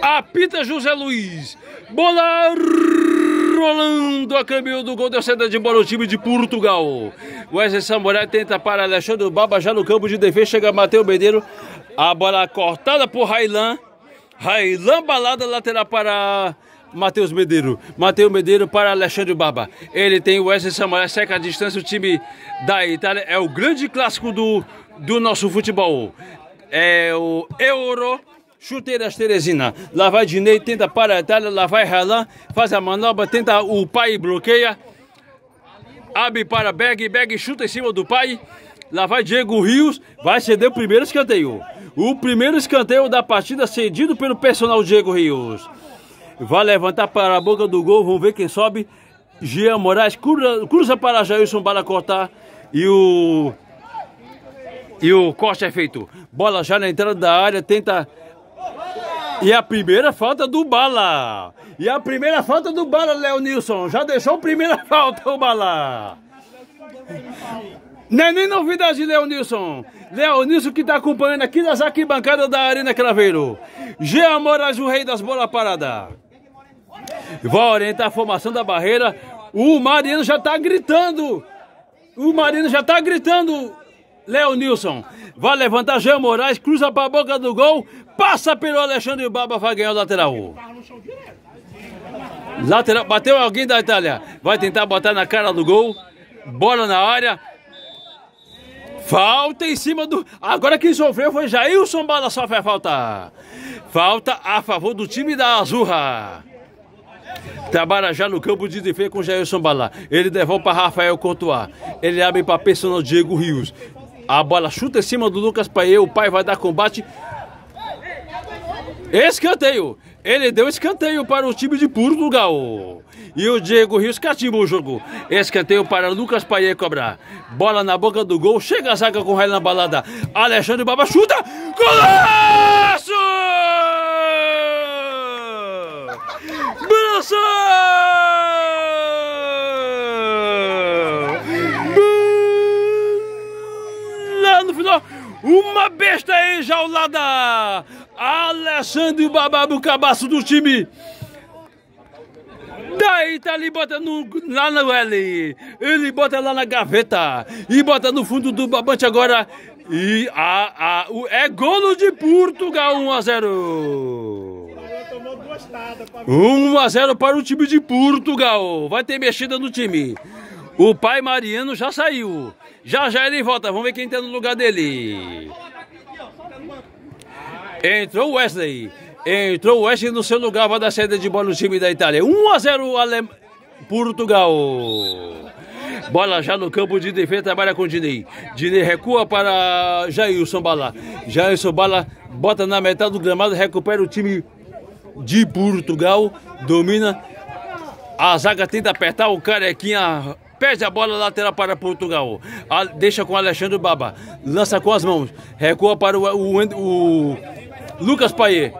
Apita José Luiz. Bola rolando a caminho do gol da saída de bola o time de Portugal. Wesley Samurai tenta para Alexandre Baba já no campo de defesa. Chega Matheus Medeiro. A bola cortada por Railan. Railan balada lateral para Matheus Medeiro. Matheus Medeiro para Alexandre Baba. Ele tem o Wesley Samurai, seca a distância. O time da Itália é o grande clássico do, do nosso futebol. É o Euro Chuteiras Teresina. Lá vai Dinei, tenta para a Itália. Lá vai Ralan, faz a manobra, tenta o pai bloqueia. Abre para Berg, Berg chuta em cima do pai. Lá vai Diego Rios, vai ceder o primeiro escanteio. O primeiro escanteio da partida cedido pelo personal Diego Rios. Vai levantar para a boca do gol, vamos ver quem sobe. Jean Moraes cruza, cruza para Jailson para cortar. E o. E o corte é feito. Bola já na entrada da área, tenta e a primeira falta do Bala. E a primeira falta do Bala, Léo Nilson. Já deixou a primeira falta o Bala. Não é nem novidade, Léo Nilson. Que está acompanhando aqui nas arquibancadas da Arena Craveiro. Jean Moraes, o rei das bolas paradas. Vai orientar a formação da barreira. O Mariano já está gritando. O Mariano já está gritando. Léo Nilson. Vai levantar Jean Moraes, cruza para a boca do gol, passa pelo Alexandre Baba, vai ganhar o lateral. Lateral, bateu alguém da Itália. Vai tentar botar na cara do gol. Bola na área. Falta em cima do. Agora quem sofreu foi Jailson Bala, sofre a falta. Falta a favor do time da Azurra. Trabalha já no campo de defesa com Jailson Bala. Ele devolve para Rafael Courtois. Ele abre para personal Diego Rios. A bola chuta em cima do Lucas Paê. O pai vai dar combate. Escanteio. Ele deu escanteio para o time de Portugal. E o Diego Rios catimba o jogo. Escanteio para Lucas Paê cobrar. Bola na boca do gol. Chega a zaga com o na balada. Alexandre Baba chuta. Golaço! Lá uma besta enjaulada. Alexandre Bababu, cabaço do time. Daí tá ali, bota no, lá no L. Ele bota lá na gaveta. E bota no fundo do babante agora. E a, a, o, é golo de Portugal, 1 a 0. 1 a 0 para o time de Portugal. Vai ter mexida no time. O pai Mariano já saiu. Já já ele volta. Vamos ver quem tá no lugar dele. Entrou o Wesley. Entrou o Wesley no seu lugar. Vai dar saída de bola no time da Itália. 1 a 0 Ale... Portugal. Bola já no campo de defesa, trabalha com o Dinei. Dinei recua para Jailson Bala. Jailson Bala bota na metade do gramado, recupera o time de Portugal. Domina. A zaga tenta apertar, o carequinha perde a bola lateral para Portugal. A, deixa com Alexandre Baba. Lança com as mãos. Recua para o, o, o Lucas Paê.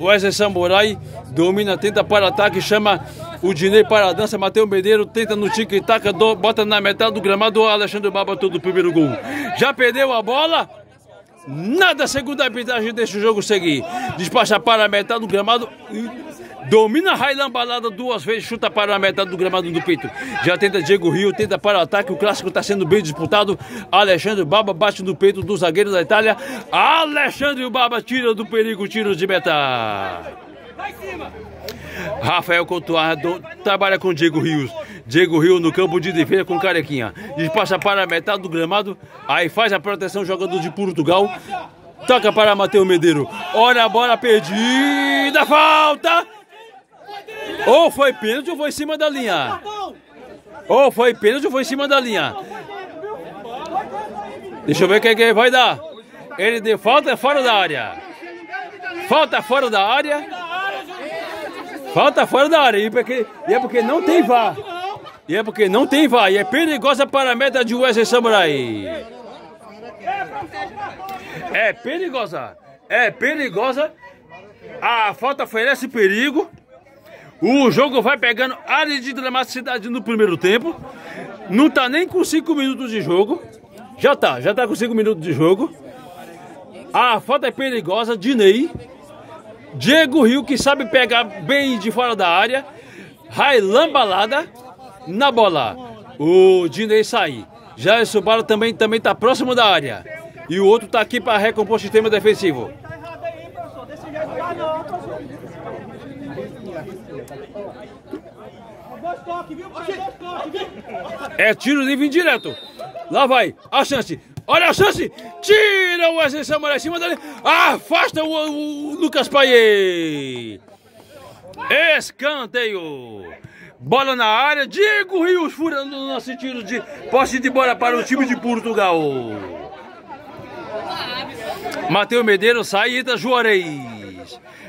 Wesley Samurai domina, tenta para ataque, chama o Dinei para a dança, Matheus Medeiro tenta no tique-tac, bota na metade do gramado, o Alexandre Baba todo o primeiro gol. Já perdeu a bola? Nada, segunda arbitragem deixa o jogo seguir. Despacha para a metade do gramado. Domina Railan Balada duas vezes, chuta para a metade do gramado do peito. Já tenta Diego Rio, tenta para o ataque. O clássico está sendo bem disputado. Alexandre Baba bate no peito do zagueiro da Itália. Alexandre Baba tira do perigo, tiro de meta. Rafael Courtois trabalha com Diego Rios. Diego Rios no campo de defesa com Carequinha. Despacha para a metade do gramado. Aí faz a proteção jogador de Portugal. Toca para Matheus Medeiro. Olha a bola perdida. Falta! Ou foi pênalti ou foi em cima da linha. Ou foi pênalti ou foi em cima da linha. Deixa eu ver quem que vai dar. Ele deu falta fora da área. Falta fora da área. Falta fora da área. E, porque, e é porque não tem vá. E é porque não tem vá. E é perigosa para a meta de Wesley Samurai. É perigosa. É perigosa. A falta oferece perigo. O jogo vai pegando área de dramaticidade no primeiro tempo. Não tá nem com 5 minutos de jogo. Já tá, já tá com 5 minutos de jogo. A falta é perigosa, Dinei. Diego Rio, que sabe pegar bem de fora da área. Railan Balada na bola. O Dinei sai. Já Bala também também está próximo da área. E o outro está aqui para recompor o sistema defensivo. É tiro livre indireto. Lá vai. A chance. Olha a chance. Tira o Wesley Samuel em cima dele. Afasta o, o Lucas Paier. Escanteio. Bola na área. Diego Rios furando o nosso tiro de posse de bola para o time de Portugal. Matheus Medeiros sai e entra Juarez.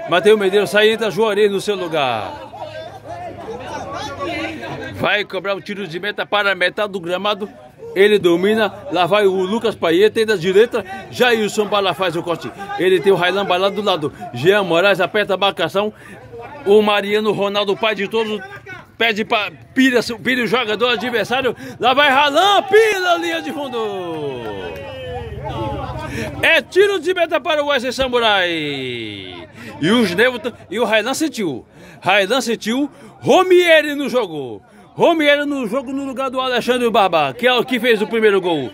Matheus Medeiros sai e entra Juarez no seu lugar. Vai cobrar o um tiro de meta para metade do gramado. Ele domina, lá vai o Lucas Paier, tem da direita, Jailson Bala faz o corte. Ele tem o Railan Bala do lado. Jean Moraes aperta a marcação. O Mariano Ronaldo, pai de todos, pede para pilha, pilha o jogador adversário. Lá vai Ralan, pila a linha de fundo. É tiro de meta para o Wesley Samurai. E os Nevoton e o Railan sentiu. Railan sentiu. Romieri no jogo. Romieri no jogo no lugar do Alexandre Barba, que é o que fez o primeiro gol.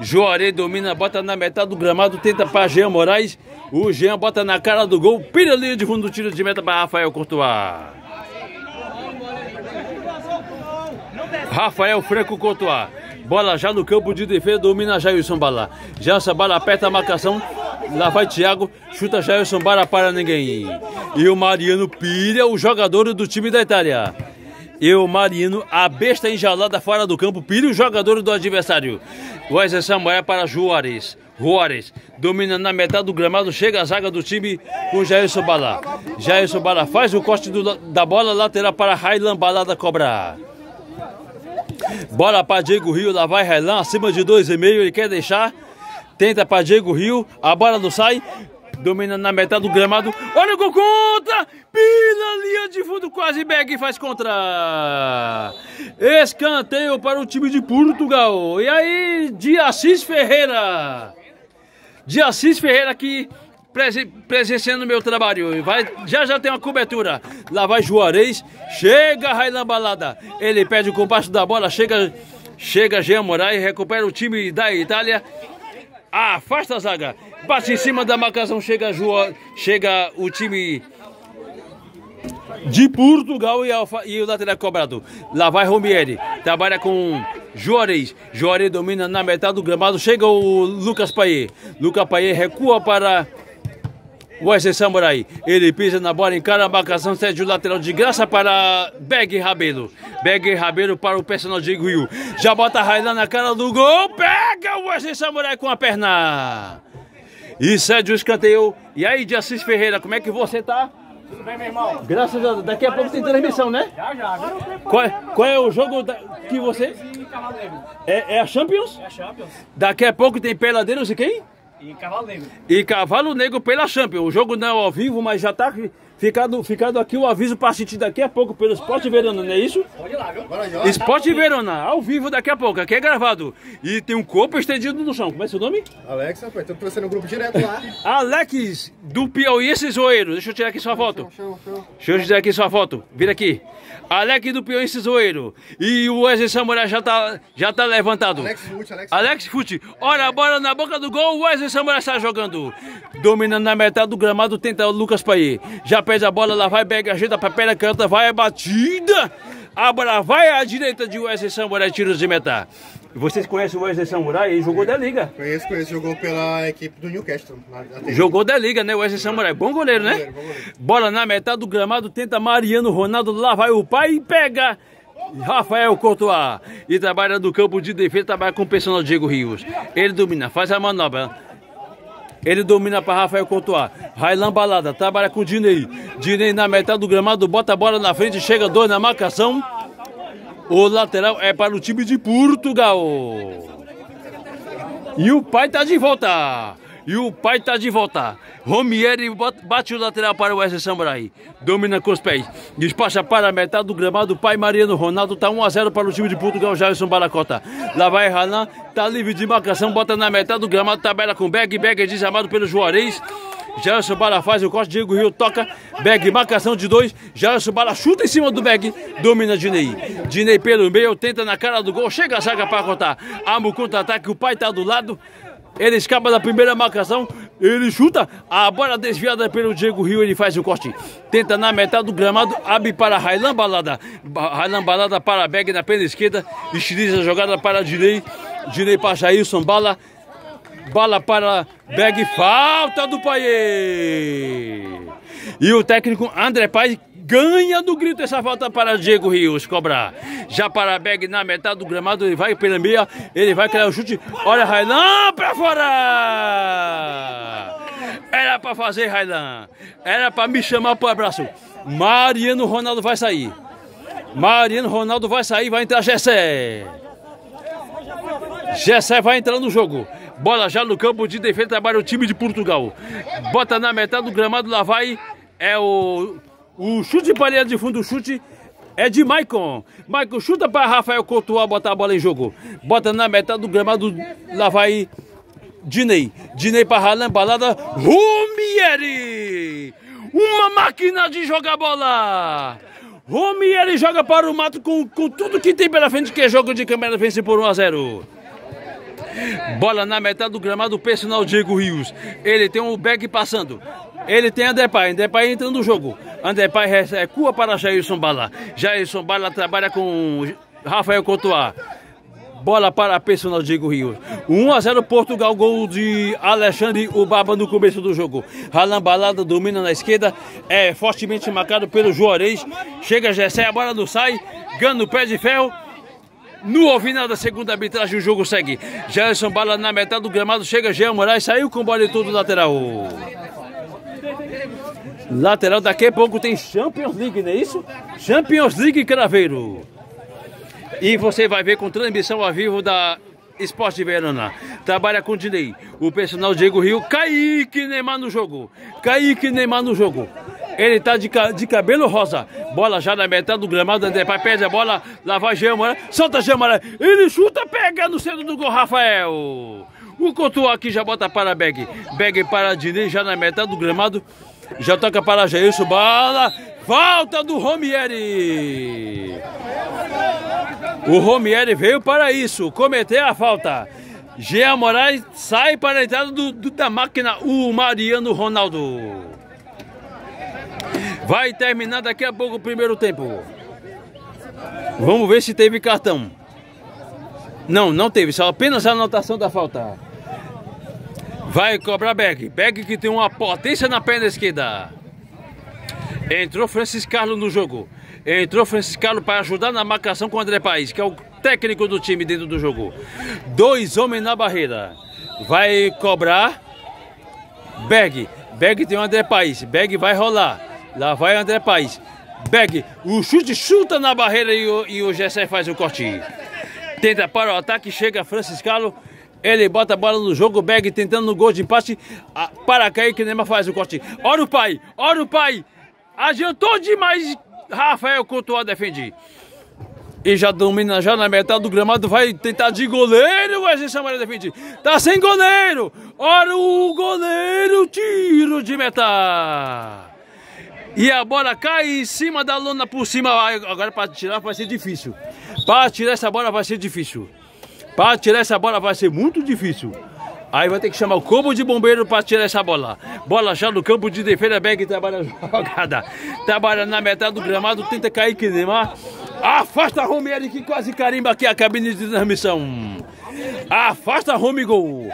Juarez domina, bota na metade do gramado, tenta para Jean Moraes. O Jean bota na cara do gol, pira de fundo do tiro de meta para Rafael Courtois. Rafael Franco Courtois. Bola já no campo de defesa, domina Jailson Bala. Jailson Bala aperta a marcação. Lá vai Thiago, chuta Jailson Bala para ninguém. E o Mariano Pilha, o jogador do time da Itália. E o Mariano, a besta enjalada fora do campo, pilha o jogador do adversário. Wesley Samuel para Juarez. Juarez domina na metade do gramado, chega a zaga do time com Jailson Bala. Jailson Bala faz o corte do, da bola lateral para Railan Balada cobrar. Bola para Diego Rio, lá vai Railan, acima de 2,5, ele quer deixar. Tenta para Diego Rio, a bola não sai. Domina na metade do gramado. Olha o gol contra! Pila linha de fundo, quase Beg faz contra. Escanteio para o time de Portugal. E aí, de Assis Ferreira. De Assis Ferreira aqui presenciando meu trabalho. Vai, já já tem uma cobertura. Lá vai Juarez. Chega Railan Balada. Ele pede o compasso da bola. Chega, chega Jean Moraes. Recupera o time da Itália. Afasta a zaga. Bate em cima da marcação. Chega, Joa, chega o time de Portugal e, Alfa, e o lateral cobrado. Lá vai Romieri. Trabalha com Juarez. Juarez domina na metade do gramado. Chega o Lucas Paier. Lucas Paier recua para Wesley Samurai. Ele pisa na bola, encara a marcação, cede o lateral de graça para Beg Rabelo. Beg Rabelo para o personal de Rio. Já bota a Railan na cara do gol. Pega o Wesley Samurai com a perna. E cede o escanteio. E aí, de Assis Ferreira, como é que você tá? Tudo bem, meu irmão? Graças a Deus. Daqui a pouco tem transmissão, né? Já, já. Qual, é, qual é o jogo da, que você... É, é a Champions? É a Champions. Daqui a pouco tem Peladeiros e quem? E Cavalo Negro. E Cavalo Negro pela Champions. O jogo não é ao vivo, mas já tá ficado, ficado aqui o aviso para assistir daqui a pouco pelo Esporte Verona, não é isso? Pode ir lá, viu? Esporte Verona, ao vivo daqui a pouco, aqui é gravado. E tem um corpo estendido no chão. Como é seu nome? Alex, rapaz, tô você no grupo direto lá. Alex, do Piauí, esse zoeiro. Deixa eu tirar aqui sua foto. Show, show. Deixa eu tirar aqui sua foto. Vira aqui. Alex do Piauí, esse zoeiro. E o Wesley Samurai já tá, já tá levantado. Alex Fute, Alex Alex Fute, olha a bola na boca do gol, o Wesley Samurai está jogando. Dominando na metade do gramado, tenta o Lucas Paí. Já perde a bola, lá vai Bega, ajeita pra perna, canta, vai a batida. A bola vai à direita de Wesley Samurai, tiros de meta. Vocês conhecem o Wesley Samurai? Ele jogou da liga. Conheço, conheço, jogou pela equipe do Newcastle. Jogou da liga, né? Wesley Samurai. Bom goleiro, né? goleiro, bom goleiro. Bola na metade do gramado, tenta Mariano Ronaldo, lá vai o pai e pega. Rafael Courtois e trabalha no campo de defesa, trabalha com o personal Diego Rios. Ele domina, faz a manobra. Ele domina para Rafael Courtois. Railan Balada, trabalha com o Dinei. Dinei na metade do gramado, bota a bola na frente, chega dois na marcação. O lateral é para o time de Portugal. E o pai tá de volta. E o pai tá de volta. Romieri bate o lateral para o Wesley Samurai. Domina com os pés. Despacha para a metade do gramado. O pai Mariano Ronaldo tá 1 a 0 para o time de Portugal. Jailson Baracota. Lá vai Ralan. Tá livre de marcação. Bota na metade do gramado. Tabela com Beg. Beg é desarmado pelo Juarez. Gerson Bala faz o corte, Diego Rio toca, Beg, marcação de dois, Gerson Bala chuta em cima do Beg, domina Dinei. Dinei pelo meio, tenta na cara do gol, chega a zaga para cortar. Amo contra-ataque, o pai tá do lado, ele escapa da primeira marcação, ele chuta, a bola desviada pelo Diego Rio, ele faz o corte. Tenta na metade do gramado, abre para Railan Balada. Railan Balada para Beg na perna esquerda, estiliza a jogada para Dinei. Dinei para Jailson Bala. Bala para Beg, falta do Paiê. E o técnico André Paz ganha do grito essa falta para Diego Rios cobrar. Já para Beg na metade do gramado, ele vai pela meia, ele vai criar o chute. Olha Railan para fora! Era para fazer Railan, era para me chamar para o abraço. Mariano Ronaldo vai sair. Mariano Ronaldo vai sair, vai entrar Gessé. Gessé vai entrar no jogo. Bola já no campo de defesa, trabalha o time de Portugal. Bota na metade do gramado, lá vai. É o o chute para linha de fundo, o chute é de Maicon. Maicon chuta para Rafael Courtois botar a bola em jogo. Bota na metade do gramado, lá vai Dinei. Dinei para Ralan, balada. Rumieri! Uma máquina de jogar bola! Romieri joga para o mato com, com tudo que tem pela frente, que é jogo de câmera vence por 1 a 0. Bola na metade do gramado, personal Diego Rios. Ele tem um back passando. Ele tem André Pai. André Pai entra no jogo. André Pai recua para Jailson Bala. Jailson Bala trabalha com Rafael Cotoar. Bola para a personal Diego Rio. 1 a 0 Portugal, gol de Alexandre Ubaba no começo do jogo. Ralan Balada domina na esquerda, é fortemente marcado pelo Juarez. Chega Gessé, a bola não sai, ganha no pé de ferro. No final da segunda arbitragem, o jogo segue. Gerson Bala na metade do gramado, chega Jean Moraes, saiu com bola e tudo lateral. Lateral, daqui a pouco tem Champions League, não é isso? Champions League Craveiro. E você vai ver com transmissão ao vivo da Esporte Verona. Trabalha com o Dinei. O personal Diego Rio. Kaique Neymar no jogo. Kaique Neymar no jogo. Ele tá de, de cabelo rosa. Bola já na metade do gramado. André Pai perde a bola. Lá vai Gemara. Solta Gemara. Ele chuta, pega no centro do gol, Rafael. O Couto aqui já bota para Beg. Beg para Dinei já na metade do gramado. Já toca para Jailson. Bala. Falta do Romieri. O Romieri veio para isso. Cometer a falta. Jean Moraes sai para a entrada do, do, da máquina. O Mariano Ronaldo. Vai terminar daqui a pouco o primeiro tempo. Vamos ver se teve cartão. Não, não teve. Só apenas a anotação da falta. Vai cobrar Beck. Beck que tem uma potência na perna esquerda. Entrou Francis Carlos no jogo. Entrou Francis Carlos para ajudar na marcação com o André Paes, que é o técnico do time dentro do jogo. Dois homens na barreira. Vai cobrar Beg. Beg tem o André Paes. Beg vai rolar. Lá vai o André Paes. Beg. O chute chuta na barreira e o, e o Gessé faz o corte. Tenta para o ataque. Chega Francis Carlos. Ele bota a bola no jogo, Beg tentando no gol de empate. Para cair que Neymar faz o corte. Olha o pai, olha o pai. Adiantou demais. Rafael Couto defende. E já domina já na metade do gramado. Vai tentar de goleiro. O Wesley Samaria defende. Tá sem goleiro. Olha o goleiro. Tiro de meta. E a bola cai em cima da lona por cima. Agora para tirar vai ser difícil. Para tirar essa bola vai ser difícil. Para tirar essa bola vai ser muito difícil. Aí vai ter que chamar o combo de bombeiro para tirar essa bola. Bola já no campo de defesa, Beck trabalha jogada. Trabalha na metade do gramado, tenta cair que Neymar. Afasta Romieri que quase carimba aqui a cabine de transmissão. Afasta Romigol.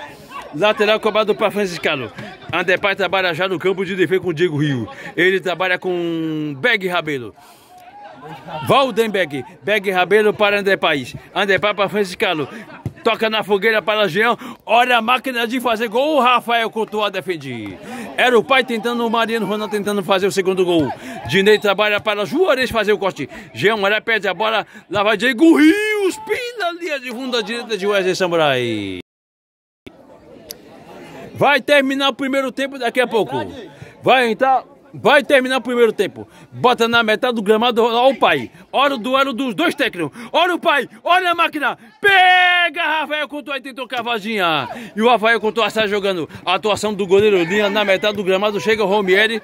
Lateral cobrado para Franciscano. Andepay trabalha já no campo de defesa com o Diego Rio. Ele trabalha com Beg Rabelo. Valdenberg, Beg Rabelo para André País. André para Franciscano. Toca na fogueira para Jean. Olha a máquina de fazer gol. O Rafael Couto defende. Era o pai tentando, o Mariano Ronaldo tentando fazer o segundo gol. Dinei trabalha para Juarez fazer o corte. Jean olha, perde a bola. Lá vai Diego Rios. Pina linha de fundo à direita de Wesley Samurai. Vai terminar o primeiro tempo daqui a pouco. Vai entrar Vai terminar o primeiro tempo. Bota na metade do gramado, olha o pai. Olha o duelo dos dois técnicos. Olha o pai, olha a máquina. Pega Rafael Couto, aí tentou cavadinha. E o Rafael Couto está jogando a atuação do goleiro Linha na metade do gramado. Chega o Romieri.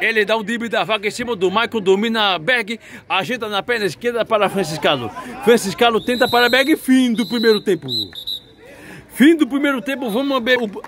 Ele dá um drible da vaca em cima do Michael, domina Berg, ajeita na perna esquerda para Franciscalo. Franciscalo tenta para Berg, fim do primeiro tempo. Fim do primeiro tempo, vamos ver o,